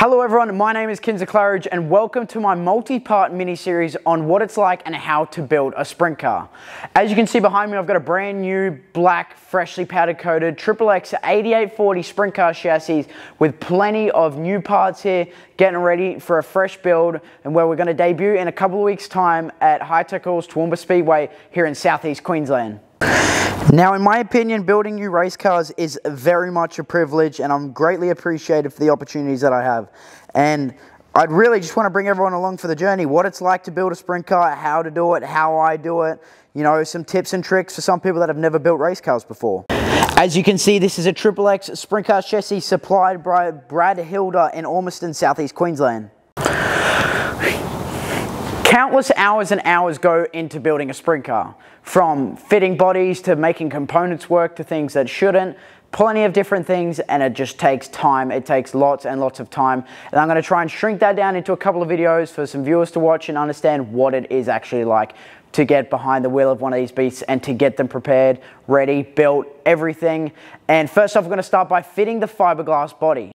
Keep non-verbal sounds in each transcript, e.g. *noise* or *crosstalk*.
Hello everyone, my name is Kinser Claridge and welcome to my multi-part mini-series on what it's like and how to build a sprint car. As you can see behind me, I've got a brand new black, freshly powder coated Triple X 8840 sprint car chassis with plenty of new parts here, getting ready for a fresh build and where we're going to debut in a couple of weeks time at Hi-Tech Oils Toowoomba Speedway here in southeast Queensland. Now, in my opinion, building new race cars is very much a privilege, and I'm greatly appreciated for the opportunities that I have. And I'd really just want to bring everyone along for the journey what it's like to build a sprint car, how to do it, how I do it, you know, some tips and tricks for some people that have never built race cars before. As you can see, this is a Triple X sprint car chassis supplied by Brad Hilder in Ormiston, southeast Queensland. Countless hours and hours go into building a sprint car, from fitting bodies to making components work to things that shouldn't, plenty of different things and it just takes time. It takes lots and lots of time. And I'm gonna try and shrink that down into a couple of videos for some viewers to watch and understand what it is actually like to get behind the wheel of one of these beasts and to get them prepared, ready, built, everything. And first off, we're gonna start by fitting the fiberglass body.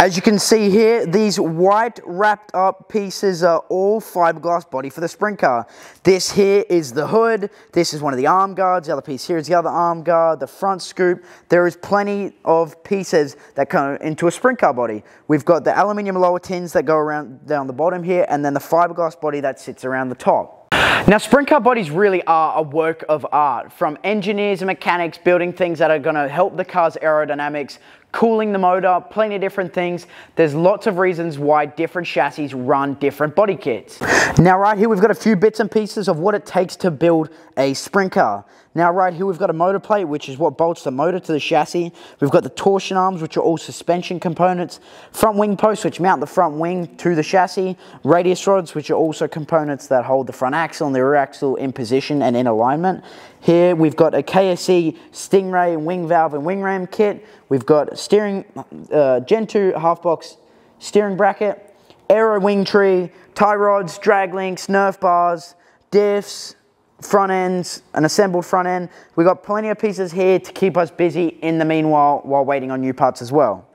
As you can see here, these white wrapped up pieces are all fiberglass body for the sprint car. This here is the hood, this is one of the arm guards, the other piece here is the other arm guard, the front scoop. There is plenty of pieces that come into a sprint car body. We've got the aluminium lower tins that go around down the bottom here, and then the fiberglass body that sits around the top. Now, sprint car bodies really are a work of art, from engineers and mechanics building things that are going to help the car's aerodynamics, cooling the motor, plenty of different things. There's lots of reasons why different chassis run different body kits. Now right here we've got a few bits and pieces of what it takes to build a sprint car. Now right here we've got a motor plate which is what bolts the motor to the chassis. We've got the torsion arms which are all suspension components. Front wing posts which mount the front wing to the chassis. Radius rods which are also components that hold the front axle and the rear axle in position and in alignment. Here we've got a KSE Stingray wing valve and wing ram kit. We've got a steering uh, Gen 2 half box steering bracket, aero wing tree, tie rods, drag links, Nerf bars, diffs, front ends, an assembled front end. We've got plenty of pieces here to keep us busy in the meanwhile while waiting on new parts as well.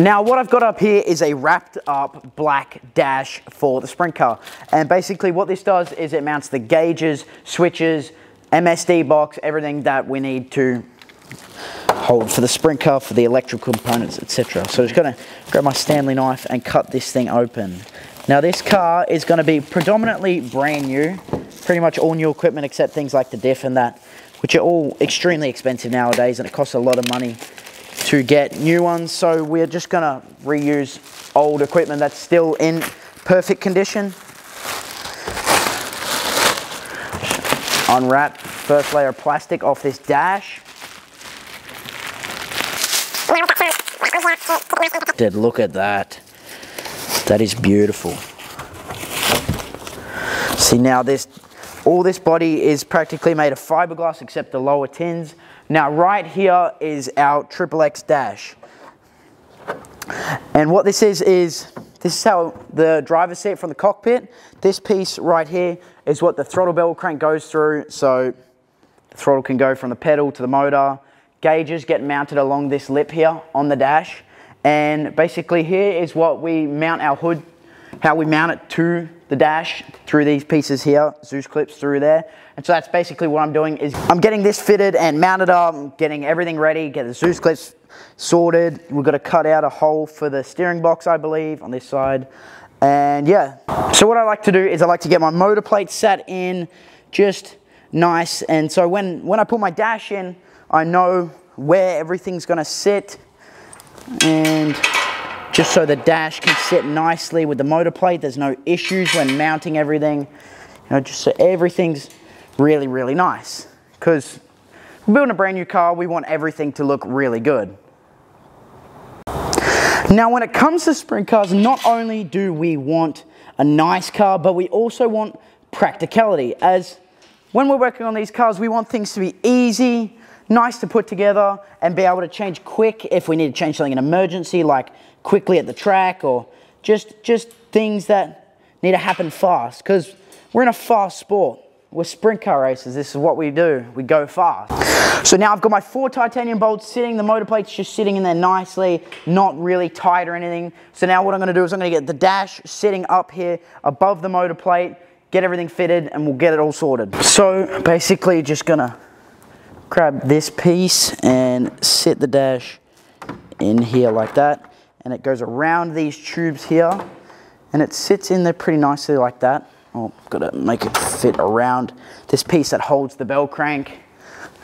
Now what I've got up here is a wrapped up black dash for the sprint car. And basically what this does is it mounts the gauges, switches, MSD box, everything that we need to hold for the sprint car, for the electrical components, etc. So I'm just gonna grab my Stanley knife and cut this thing open. Now this car is gonna be predominantly brand new, pretty much all new equipment except things like the diff and that, which are all extremely expensive nowadays and it costs a lot of money to get new ones. So we're just gonna reuse old equipment that's still in perfect condition. Unwrap first layer of plastic off this dash. Did look at that. That is beautiful. See now this, all this body is practically made of fiberglass except the lower tins. Now right here is our Triple X dash. And what this is, is this is how the driver seat from the cockpit. This piece right here is what the throttle bell crank goes through. So the throttle can go from the pedal to the motor. Gauges get mounted along this lip here on the dash. And basically here is what we mount our hood, how we mount it to the dash through these pieces here, Dzus clips through there. And so that's basically what I'm doing is I'm getting this fitted and mounted up, getting everything ready, get the Dzus clips sorted. We've got to cut out a hole for the steering box, I believe, on this side. And yeah, so what I like to do is I like to get my motor plate set in just nice. And so when, when I put my dash in, I know where everything's gonna sit and just so the dash can sit nicely with the motor plate. There's no issues when mounting everything. You know, just so everything's really, really nice. Because we're building a brand new car, we want everything to look really good. Now, when it comes to sprint cars, not only do we want a nice car, but we also want practicality. As when we're working on these cars, we want things to be easy, nice to put together, and be able to change quick if we need to change something in emergency, like quickly at the track, or just, just things that need to happen fast, because we're in a fast sport. We're sprint car racers. This is what we do. We go fast. So now I've got my four titanium bolts sitting. The motor plate's just sitting in there nicely, not really tight or anything. So now what I'm going to do is I'm going to get the dash sitting up here above the motor plate, get everything fitted, and we'll get it all sorted. So basically just going to grab this piece and sit the dash in here like that. And it goes around these tubes here. And it sits in there pretty nicely like that. Oh, got to make it fit around this piece that holds the bell crank.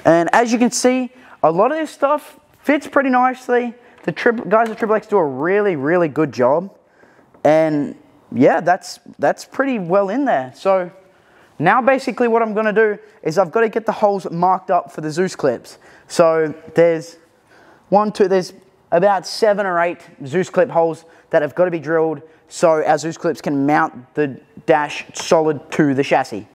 And as you can see, a lot of this stuff fits pretty nicely. The guys at Triple X do a really, really good job. And yeah, that's, that's pretty well in there. So now basically what I'm gonna do is I've got to get the holes marked up for the Dzus clips. So there's one, two, there's about seven or eight Dzus clip holes that have got to be drilled so our Dzus clips can mount the dash solid to the chassis.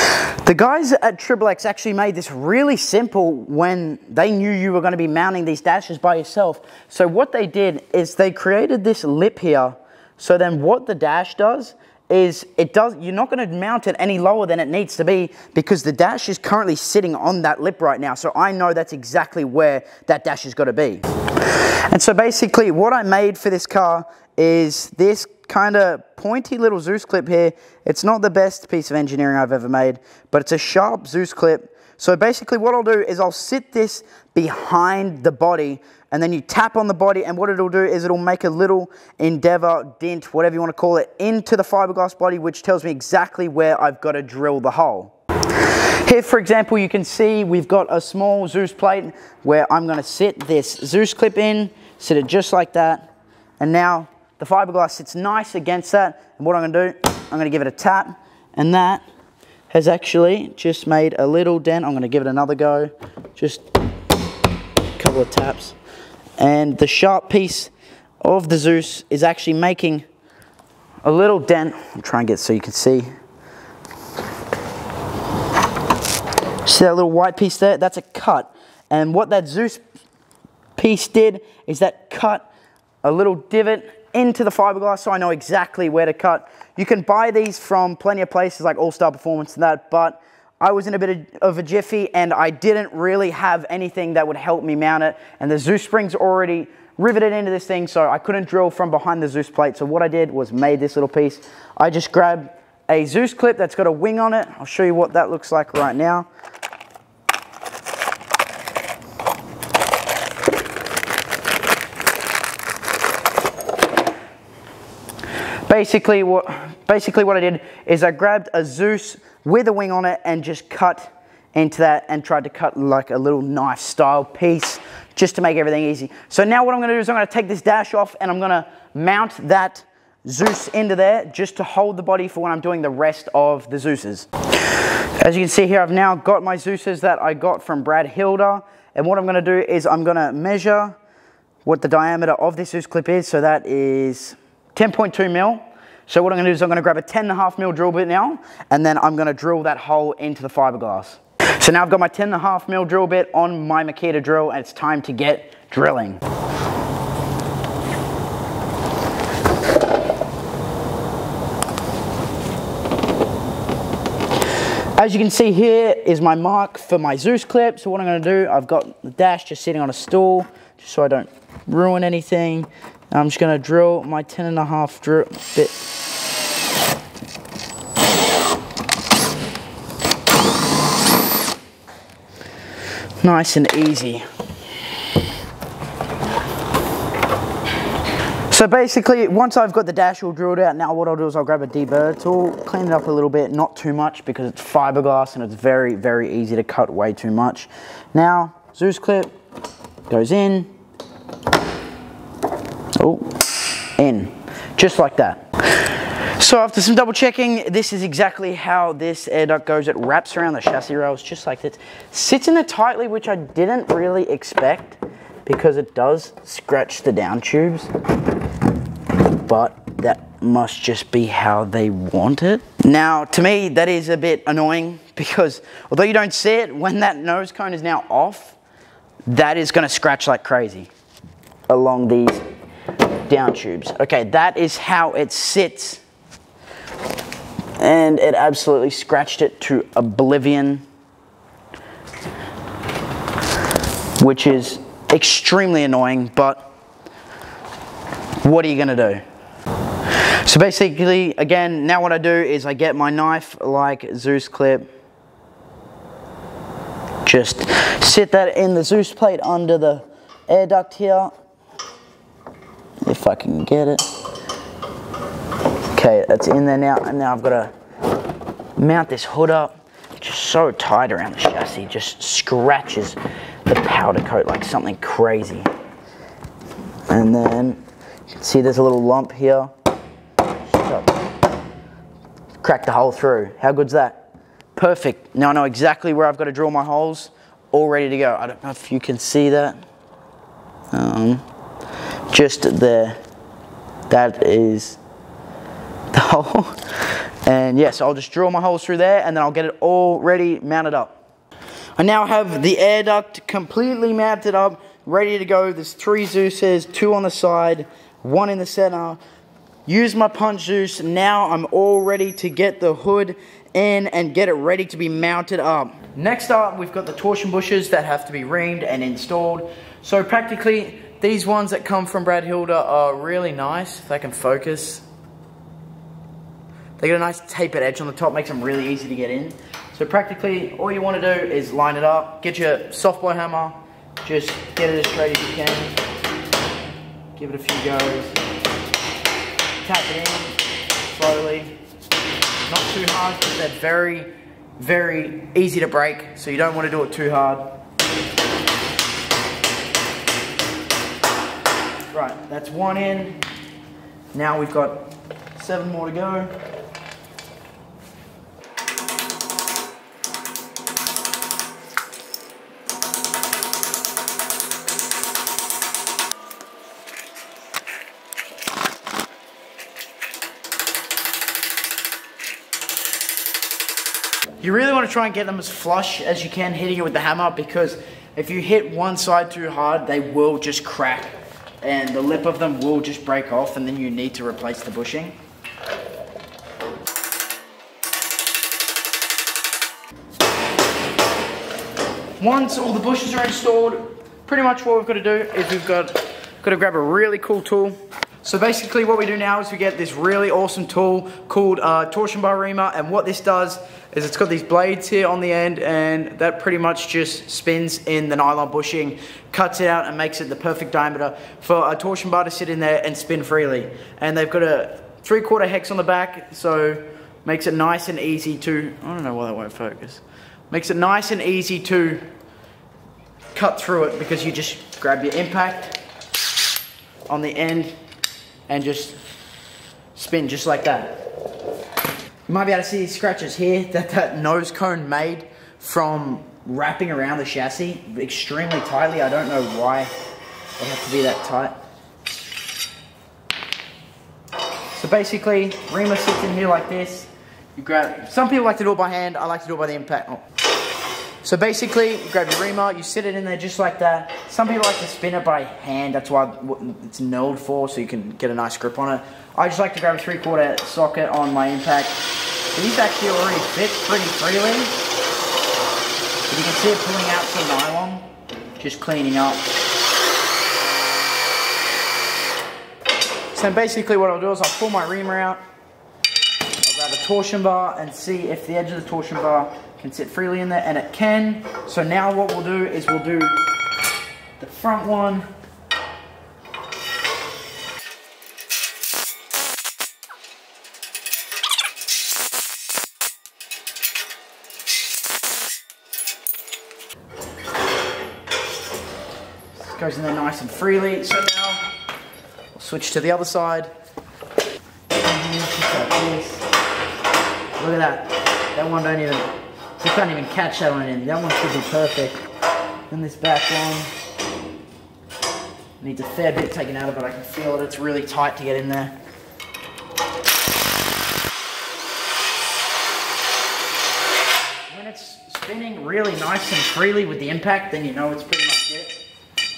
The guys at Triple X actually made this really simple when they knew you were going to be mounting these dashes by yourself. So what they did is they created this lip here. So then what the dash does is it does you're not going to mount it any lower than it needs to be because the dash is currently sitting on that lip right now so I know that's exactly where that dash is going to be and so basically what I made for this car is this kind of pointy little Dzus clip here. It's not the best piece of engineering I've ever made, but it's a sharp Dzus clip. So basically what I'll do is I'll sit this behind the body and then you tap on the body and what it'll do is it'll make a little endeavor, dent, whatever you want to call it, into the fiberglass body, which tells me exactly where I've got to drill the hole. Here, for example, you can see we've got a small Dzus plate where I'm going to sit this Dzus clip in, sit it just like that, and now the fiberglass sits nice against that. And what I'm to do, I'm to give it a tap. And that has actually just made a little dent. I'm to give it another go. Just a couple of taps. And the sharp piece of the Dzus is actually making a little dent. I'll try and get so you can see. See that little white piece there? That's a cut. And what that Dzus piece did is that cut a little divot into the fiberglass so I know exactly where to cut. You can buy these from plenty of places like All Star Performance and that, but I was in a bit of a jiffy and I didn't really have anything that would help me mount it. And the Dzus spring's already riveted into this thing, so I couldn't drill from behind the Dzus plate. So what I did was made this little piece. I just grabbed a Dzus clip that's got a wing on it. I'll show you what that looks like right now. Basically what, basically what I did is I grabbed a Dzus with a wing on it and just cut into that and tried to cut like a little knife style piece just to make everything easy. So now what I'm gonna do is I'm gonna take this dash off and I'm gonna mount that Dzus into there just to hold the body for when I'm doing the rest of the Dzuses. As you can see here, I've now got my Dzuses that I got from Brad Hilder. And what I'm gonna do is I'm gonna measure what the diameter of this Dzus clip is. So that is 10.2 mil. So what I'm gonna do is I'm gonna grab a 10 and a half mil drill bit now, and then I'm gonna drill that hole into the fiberglass. So now I've got my 10 and a half mil drill bit on my Makita drill, and it's time to get drilling. As you can see here is my mark for my Dzus clip. So what I'm gonna do, I've got the dash just sitting on a stool, just so I don't ruin anything. I'm just going to drill my 10 and a half drill bit. Nice and easy. So basically, once I've got the dash all drilled out, now what I'll do is I'll grab a deburr uh, tool, clean it up a little bit, not too much because it's fiberglass and it's very, very easy to cut way too much. Now, Dzus clip goes in, Oh, in, just like that. So after some double checking, this is exactly how this air duct goes. It wraps around the chassis rails just like this. Sits in there tightly, which I didn't really expect because it does scratch the down tubes. but that must just be how they want it. Now, to me, that is a bit annoying because although you don't see it, when that nose cone is now off, that is gonna scratch like crazy along these down tubes. Okay, that is how it sits. And it absolutely scratched it to oblivion. Which is extremely annoying, but what are you gonna do? So basically, again, now what I do is I get my knife like Dzus clip, just sit that in the Dzus plate under the air duct here, if I can get it. Okay, that's in there now, and now I've got to mount this hood up, It's just so tight around the chassis, just scratches the powder coat like something crazy. And then, you can see there's a little lump here, crack the hole through. How good's that? Perfect. Now I know exactly where I've got to drill my holes, all ready to go. I don't know if you can see that. Um, just there. That is the *laughs* hole. And yes, I'll just drill my holes through there and then I'll get it all ready, mounted up. I now have the air duct completely mounted up, ready to go. There's three Dzuses, two on the side, one in the center. Use my punch Dzus. Now I'm all ready to get the hood in and get it ready to be mounted up. Next up, we've got the torsion bushes that have to be reamed and installed. So practically, these ones that come from Brad Hilder are really nice, if they can focus. They got a nice tapered edge on the top, makes them really easy to get in. So practically, all you want to do is line it up, get your soft blow hammer, just get it as straight as you can. Give it a few goes tap it in slowly. Not too hard because they're very, very easy to break. So you don't want to do it too hard. Right, that's one in. Now we've got seven more to go. You really want to try and get them as flush as you can hitting it with the hammer because if you hit one side too hard, they will just crack and the lip of them will just break off and then you need to replace the bushing. Once all the bushes are installed, pretty much what we've got to do is we've got, got to grab a really cool tool so basically what we do now is we get this really awesome tool called uh, torsion bar reamer and what this does is it's got these blades here on the end and that pretty much just spins in the nylon bushing, cuts it out and makes it the perfect diameter for a torsion bar to sit in there and spin freely. And they've got a three quarter hex on the back so makes it nice and easy to, I don't know why that won't focus, makes it nice and easy to cut through it because you just grab your impact on the end and just spin just like that. You might be able to see these scratches here that that nose cone made from wrapping around the chassis extremely tightly. I don't know why they have to be that tight. So basically, reamer sits in here like this. You grab, some people like to do it by hand, I like to do it by the impact. Oh. So basically, you grab your reamer, you sit it in there just like that. Some people like to spin it by hand, that's why it's milled for, so you can get a nice grip on it. I just like to grab a three quarter socket on my impact. These actually already fit pretty freely. But you can see it pulling out some nylon, just cleaning up. So basically what I'll do is I'll pull my reamer out, I'll grab a torsion bar and see if the edge of the torsion bar can sit freely in there, and it can. So now what we'll do is we'll do the front one. This goes in there nice and freely. So now we'll switch to the other side. Look at that. That one don't even you can't even catch that one in. That one should be perfect. Then this back one needs a fair bit taken out of it. I can feel it. It's really tight to get in there. Really nice and freely with the impact, then you know it's pretty much it.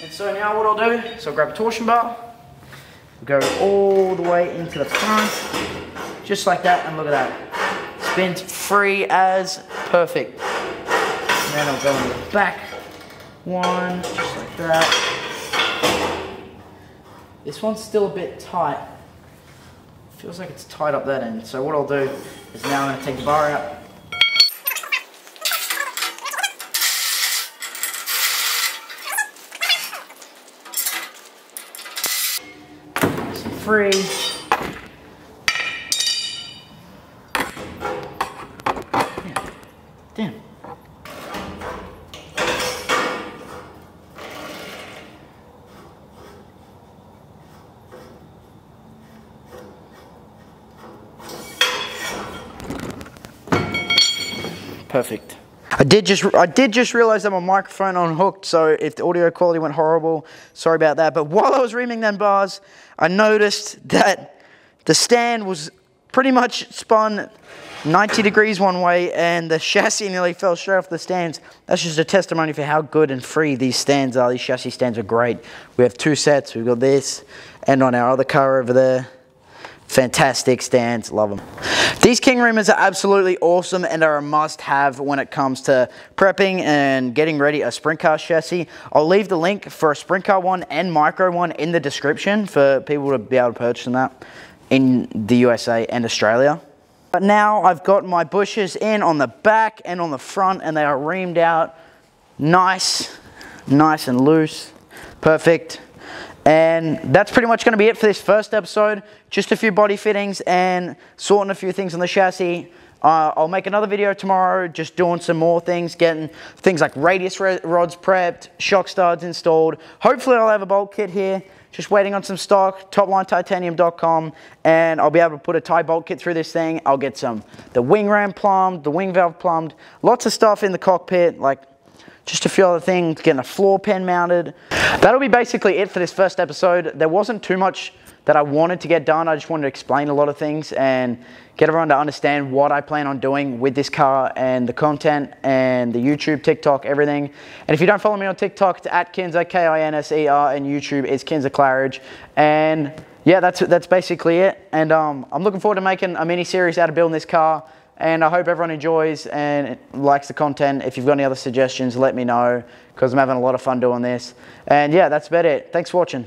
And so now what I'll do so I'll grab a torsion bar, go all the way into the front, just like that, and look at that. Spins free as perfect. Then I'll go in the back one, just like that. This one's still a bit tight. Feels like it's tight up that end. So what I'll do is now I'm gonna take the bar out, free. Damn. Perfect. I did just I did just realize that my microphone unhooked, so if the audio quality went horrible, sorry about that. But while I was reaming them bars, I noticed that the stand was pretty much spun 90 degrees one way and the chassis nearly fell straight off the stands. That's just a testimony for how good and free these stands are. These chassis stands are great. We have two sets. We've got this and on our other car over there. Fantastic stands, love them. These King Reamers are absolutely awesome and are a must have when it comes to prepping and getting ready a sprint car chassis. I'll leave the link for a sprint car one and micro one in the description for people to be able to purchase that in the USA and Australia. But now I've got my bushes in on the back and on the front and they are reamed out nice, nice and loose, perfect. And that's pretty much going to be it for this first episode. Just a few body fittings and sorting a few things on the chassis. Uh, I'll make another video tomorrow just doing some more things, getting things like radius rods prepped, shock studs installed. Hopefully I'll have a bolt kit here. Just waiting on some stock, toplinetitanium.com, and I'll be able to put a tie bolt kit through this thing. I'll get some, the wing ram plumbed, the wing valve plumbed, lots of stuff in the cockpit, like just a few other things, getting a floor pen mounted. That'll be basically it for this first episode. There wasn't too much that I wanted to get done. I just wanted to explain a lot of things and get everyone to understand what I plan on doing with this car and the content and the YouTube, TikTok, everything. And if you don't follow me on TikTok, it's at Kinser, K-I-N-S-E-R, and YouTube is Kinser Claridge. And yeah, that's, that's basically it. And um, I'm looking forward to making a mini series out of building this car. And I hope everyone enjoys and likes the content. If you've got any other suggestions, let me know because I'm having a lot of fun doing this. And yeah, that's about it. Thanks for watching.